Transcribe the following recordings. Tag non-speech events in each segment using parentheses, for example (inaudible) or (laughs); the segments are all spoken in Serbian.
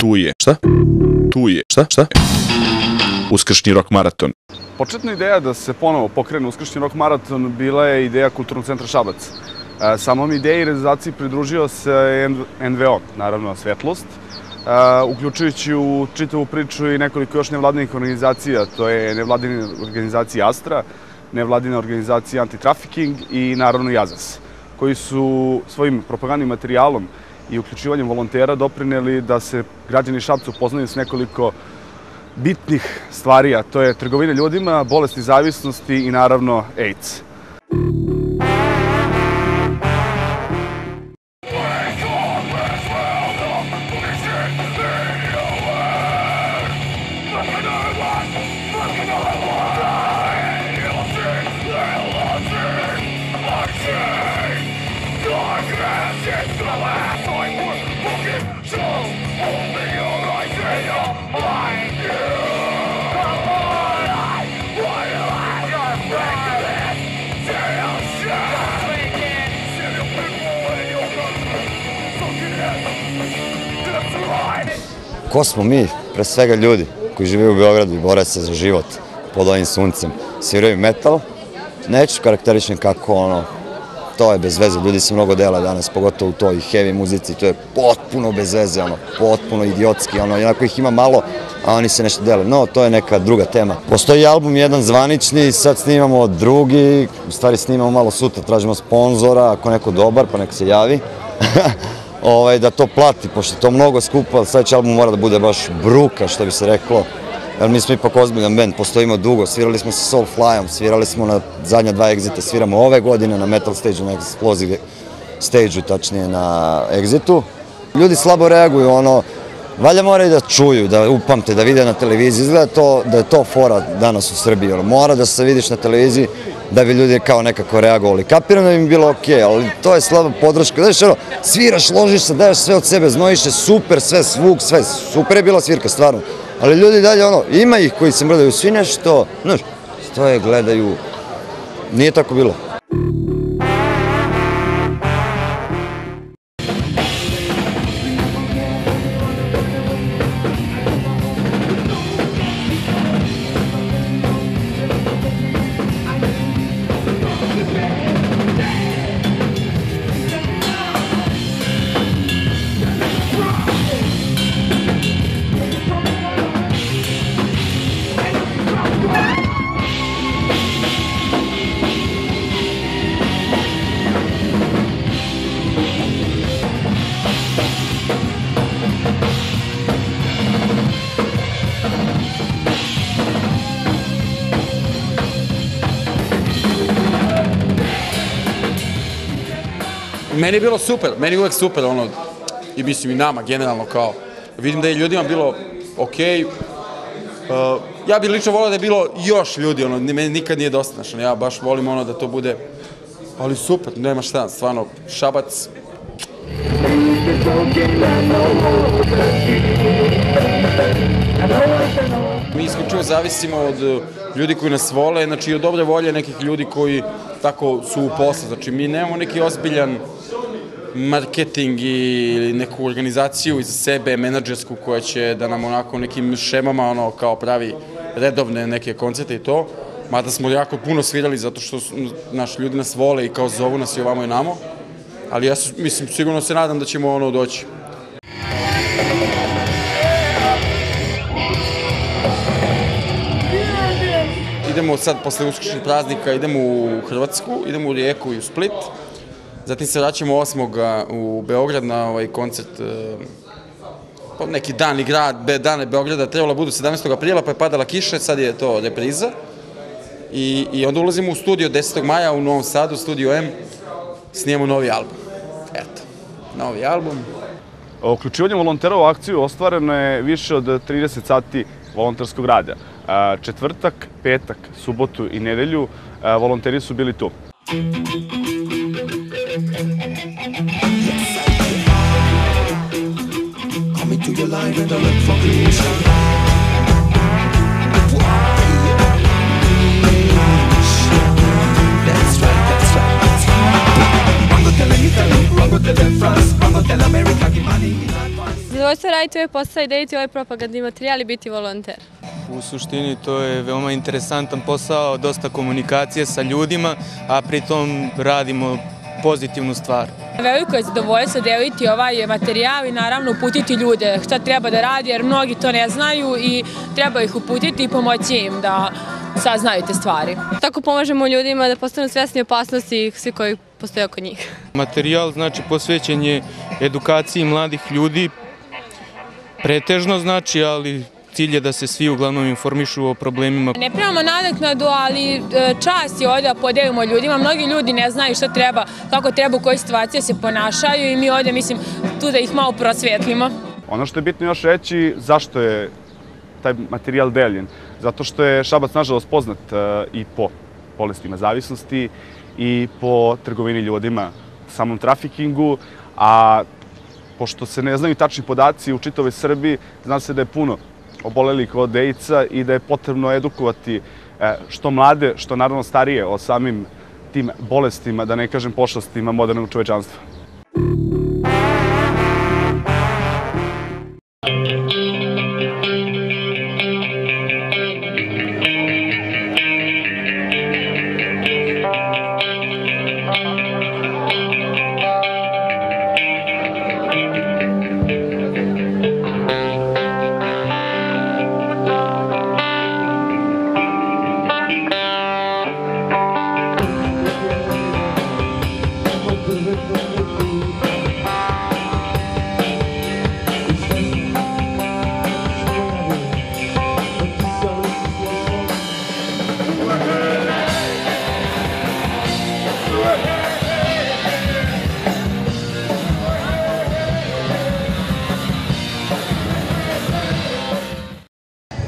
Tu je. Šta? Tu je. Šta? Šta? Uskršnji rok maraton. Početna ideja da se ponovo pokrene uskršnji rok maraton bila je ideja Kulturnog centra Šabac. E, samom ideji i realizaciji pridružio se NVO, naravno Svetlost, e, uključujući u čitavu priču i nekoliko još nevladinih organizacija, to je nevladina organizacija Astra, nevladina organizacija Antitrafficking i naravno Jazas, koji su svojim propagandnim materijalom i uključivanjem volontera doprineli da se građani Šapca upoznaju s nekoliko bitnih stvari, a to je trgovina ljudima, bolesti zavisnosti i naravno AIDS. Ko smo mi? Pre svega ljudi koji žive u Beogradu i bore se za život pod ovim suncem. Sviraju metal, neću karakterišem kako ono, to je bez veze, ljudi se mnogo dela danas, pogotovo u toj heavy muzici, to je potpuno bez veze, ono, potpuno idiotski, ono, jednako ih ima malo, a oni se nešto dele. No, to je neka druga tema. Postoji album jedan zvanični, sad snimamo drugi, u stvari snimamo malo sutra, tražimo sponzora, ako neko dobar, pa neka se javi. (laughs) ovaj, da to plati, pošto je to mnogo skupo, ali sledeći album mora da bude baš bruka, što bi se reklo, jer mi smo ipak ozbiljan band, postojimo dugo, svirali smo sa Soulflyom, svirali smo na zadnja dva exita, sviramo ove godine na Metal stage na Explosive stage tačnije na Exitu. Ljudi slabo reaguju, ono, Valja moraju da čuju, da upamte, da vide na televiziji. Izgleda to, da je to fora danas u Srbiji. Mora da se vidiš na televiziji da bi ljudi kao nekako reagovali. Kapiram da bi mi bilo okej, ali to je slaba podrška. Znaš, ono, sviraš, ložiš se, daješ sve od sebe, znojiš se, super, sve svuk, sve, super je bila svirka, stvarno. Ali ljudi dalje, ono, ima ih koji se mrdaju, svi nešto, znaš, stoje, gledaju, nije tako bilo. Meni je bilo super, meni je uvek super, ono, i mislim i nama, generalno, kao, vidim da je ljudima bilo okej, okay. uh, ja bih lično volao da je bilo još ljudi, ono, meni nikad nije dosta, znaš, ja baš volim ono da to bude, ali super, nema šta, stvarno, šabac, Mi isključivo zavisimo od uh, ljudi koji nas vole, znači od dobre volje nekih ljudi koji tako su u poslu. Znači mi nemamo neki ozbiljan marketing ili neku organizaciju iza sebe, menadžersku koja će da nam onako nekim šemama ono kao pravi redovne neke koncerte i to. Mada smo jako puno svirali zato što naš ljudi nas vole i kao zovu nas i ovamo i namo. Ali ja mislim, sigurno se nadam da ćemo ono doći. idemo sad posle uskršnjih praznika, idemo u Hrvatsku, idemo u Rijeku i u Split. Zatim se vraćamo 8. u Beograd na ovaj koncert pa neki dan i grad, be, dane Beograda trebalo da budu 17. aprila, pa je padala kiša, sad je to repriza. I, I onda ulazimo u studio 10. maja u Novom Sadu, studio M, snijemo novi album. Eto, novi album. Uključivanjem volontera u akciju ostvareno je više od 30 sati volonterskog rada. Četvrtak, petak, subotu i nedelju volonteri su bili tu. Coming to your line and I look for creation zadovoljstvo raditi ovaj posao i deliti ovaj propagandni materijal i biti volonter. U suštini to je veoma interesantan posao, dosta komunikacije sa ljudima, a pritom radimo pozitivnu stvar. Veliko je zadovoljstvo deliti ovaj materijal i naravno uputiti ljude šta treba da radi jer mnogi to ne znaju i treba ih uputiti i pomoći im da saznaju te stvari. Tako pomažemo ljudima da postanu svesni opasnosti svi koji postoje oko njih. Materijal znači posvećen je edukaciji mladih ljudi, pretežno znači, ali cilj je da se svi uglavnom informišu o problemima. Ne primamo nadoknadu, ali e, čast je ovde da podelimo ljudima. Mnogi ljudi ne znaju šta treba, kako treba, u kojoj situaciji se ponašaju i mi ovde, mislim, tu da ih malo prosvetlimo. Ono što je bitno još reći, zašto je taj materijal deljen? Zato što je Šabac nažalost poznat e, i po bolestima zavisnosti i po trgovini ljudima, samom trafikingu, a pošto se ne znaju tačni podaci u čitavoj Srbiji, zna se da je puno obolelih od AIDS-a i da je potrebno edukovati e, što mlade, što naravno starije o samim tim bolestima, da ne kažem pošlastima modernog čovečanstva.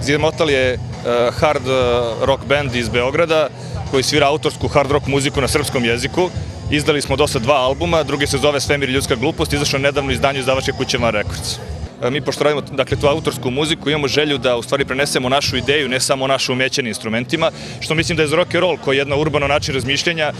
Zidem Motal je e, hard e, rock band iz Beograda koji svira autorsku hard rock muziku na srpskom jeziku. Izdali smo do sad dva albuma, drugi se zove Svemir i ljudska glupost, izašao nedavno izdanje izdavačke kuće Man Records. E, mi pošto radimo dakle, tu autorsku muziku, imamo želju da u stvari prenesemo našu ideju, ne samo naše umećene instrumentima, što mislim da je rock and roll, koji je jedna urbano način razmišljenja,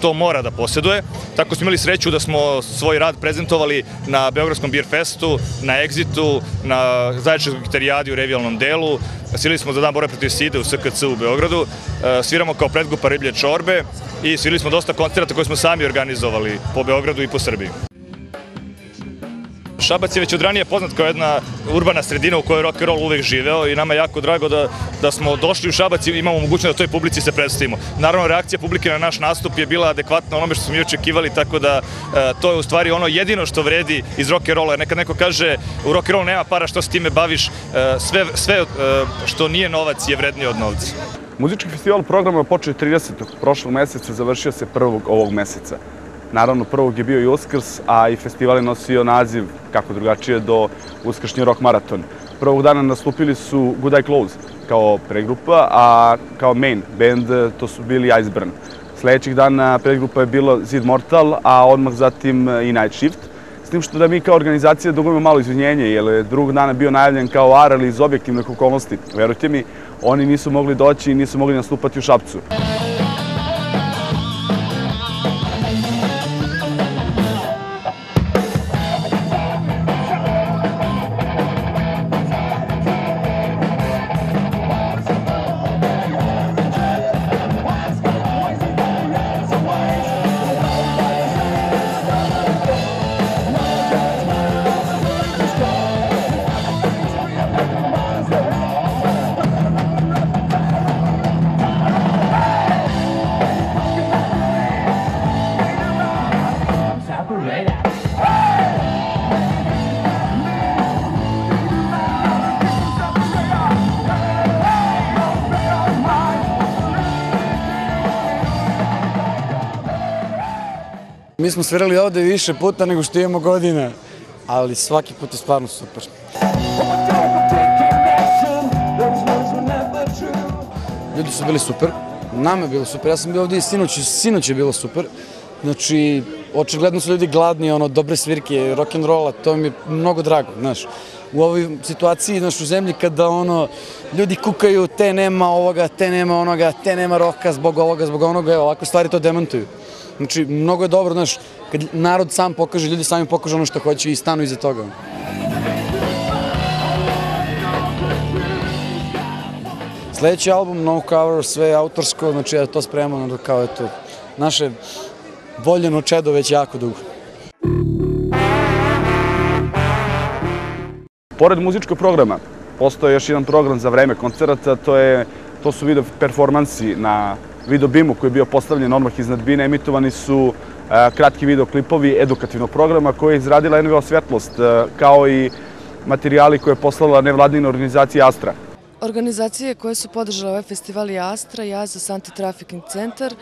to mora da posjeduje. Tako smo imali sreću da smo svoj rad prezentovali na Beogradskom Beer Festu, na Exitu, na Zaječarskoj gitarijadi u revijalnom delu, svirali smo za dan borbe protiv SIDE u SKC u Beogradu, sviramo kao predgrupa Riblje čorbe i svirali smo dosta koncerta koje smo sami organizovali po Beogradu i po Srbiji. Šabac je već od ranije poznat kao jedna urbana sredina u kojoj and roll uvek živeo i nama je jako drago da, da smo došli u Šabac i imamo mogućnost da toj publici se predstavimo. Naravno, reakcija publike na naš nastup je bila adekvatna onome što smo mi očekivali, tako da e, to je u stvari ono jedino što vredi iz rock and rolla. Nekad neko kaže u rock and roll nema para, što se time baviš, e, sve, sve e, što nije novac je vrednije od novca. Muzički festival programa je počeo 30. prošlog meseca, završio se 1. ovog meseca. Naravno, prvog je bio i Uskrs, a i festival je nosio naziv, kako drugačije, do Uskršnji rock maraton. Prvog dana nastupili su Good Eye Close kao pregrupa, a kao main band to su bili Iceburn. Sledećih dana pregrupa je bilo Zid Mortal, a odmah zatim i Night Shift. S tim što da mi kao organizacija dugujemo malo izvinjenje, jer je drugog dana bio najavljen kao AR, ali iz objektivnih okolnosti. Verujte mi, oni nisu mogli doći i nisu mogli nastupati u Šapcu. Mi smo svirali ovde više puta nego što imamo godina, ali svaki put je stvarno super. Ljudi su bili super, nama je bilo super, ja sam bio ovde i sinoć, sinoć je bilo super. Znači, očigledno su ljudi gladni, ono, dobre svirke, rock'n'rolla, to mi je mnogo drago, znaš. U ovoj situaciji, znaš, u zemlji kada, ono, ljudi kukaju, te nema ovoga, te nema onoga, te nema roka zbog ovoga, zbog onoga, evo, ovakve stvari to demantuju. Znači, mnogo je dobro, znaš, kad narod sam pokaže, ljudi sami pokažu ono što hoće i stanu iza toga. Sledeći album, No Cover, sve je autorsko, znači ja to spremam, kao eto, naše voljeno čedo već jako dugo. Pored muzičkog programa, postoje još jedan program za vreme koncerata, to, je, to su video performansi na video bimu koji je bio postavljen odmah iznad bine, emitovani su e, kratki videoklipovi edukativnog programa koje je izradila NVO Svetlost, e, kao i materijali koje je poslala nevladina organizacija Astra. Organizacije koje su podržale ovaj festival je Astra, ja za Anti-Trafficking centar.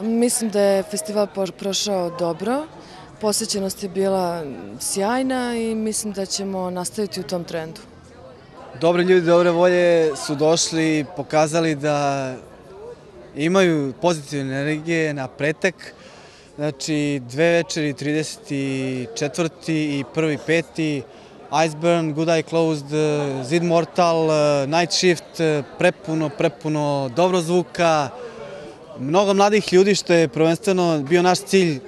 Mislim da je festival prošao dobro, posjećenost je bila sjajna i mislim da ćemo nastaviti u tom trendu. Dobri ljudi, dobre volje su došli i pokazali da imaju pozitivne energije na pretek. Znači, dve večeri, 34. i 1. 5. Iceburn, Good Eye Closed, Zid Mortal, Night Shift, prepuno, prepuno dobro zvuka, mnogo mladih ljudi što je prvenstveno bio naš cilj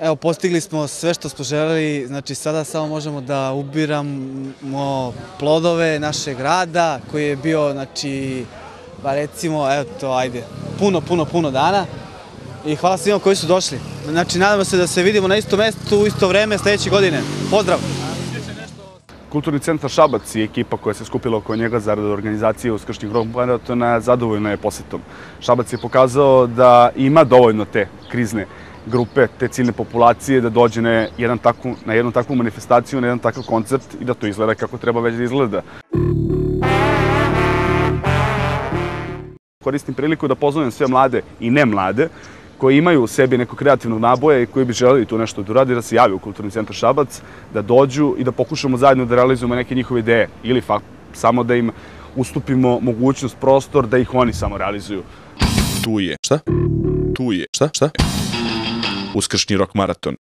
Evo, postigli smo sve što smo želeli, znači sada samo možemo da ubiramo plodove našeg rada koji je bio, znači, ba recimo, evo to, ajde, puno, puno, puno dana. I hvala svima koji su došli. Znači, nadamo se da se vidimo na istom mestu u isto vreme sledeće godine. Pozdrav! Kulturni centar Šabac i ekipa koja se skupila oko njega zarad organizacije uskršnjih rock maratona zadovoljna je posetom. Šabac je pokazao da ima dovoljno te krizne grupe, te ciljne populacije da dođe na, jedan takvu, na jednu takvu manifestaciju, na jedan takav koncert i da to izgleda kako treba već da izgleda. Koristim priliku da pozovem sve mlade i ne mlade koji imaju u sebi neko kreativno naboje i koji bi želeli tu nešto da uradi, da se javi u Kulturni centar Šabac, da dođu i da pokušamo zajedno da realizujemo neke njihove ideje ili fakt, samo da im ustupimo mogućnost, prostor da ih oni samo realizuju. Tu je. Šta? Tu je. Šta? Šta? Uskršnji rok maraton.